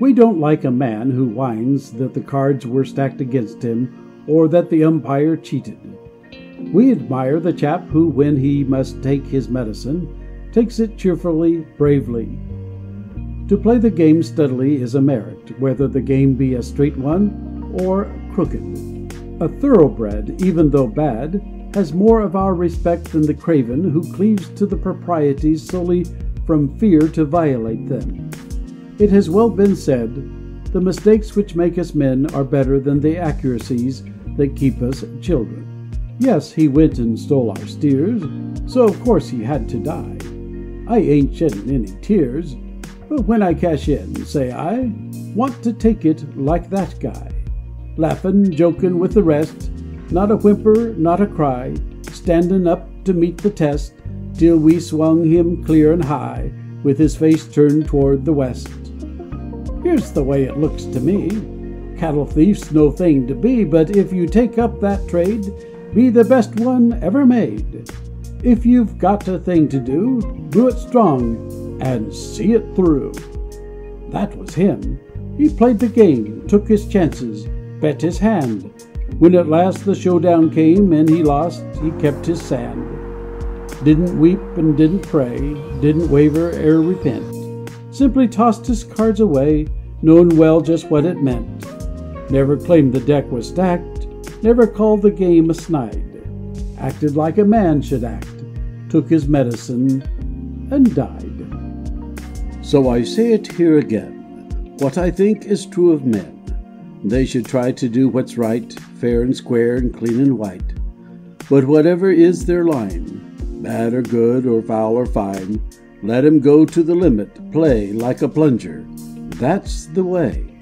We don't like a man who whines that the cards were stacked against him or that the umpire cheated. We admire the chap who, when he must take his medicine, takes it cheerfully, bravely. To play the game steadily is a merit, whether the game be a straight one or crooked. A thoroughbred, even though bad, has more of our respect than the craven who cleaves to the proprieties solely from fear to violate them. It has well been said, the mistakes which make us men are better than the accuracies that keep us children. Yes, he went and stole our steers, so of course he had to die. I ain't shedding any tears, but when I cash in, say I, want to take it like that guy. Laughin', jokin' with the rest, not a whimper, not a cry, standin' up to meet the test, till we swung him clear and high, with his face turned toward the west. Here's the way it looks to me. Cattle thief's no thing to be, but if you take up that trade, be the best one ever made. If you've got a thing to do, do it strong and see it through. That was him. He played the game, took his chances, bet his hand. When at last the showdown came and he lost, he kept his sand. Didn't weep and didn't pray, didn't waver or repent. Simply tossed his cards away, knowing well just what it meant. Never claimed the deck was stacked, never called the game a snide. Acted like a man should act, took his medicine, and died. So I say it here again, what I think is true of men. They should try to do what's right, fair and square and clean and white. But whatever is their line, bad or good or foul or fine, let 'em go to the limit, play like a plunger. That's the way.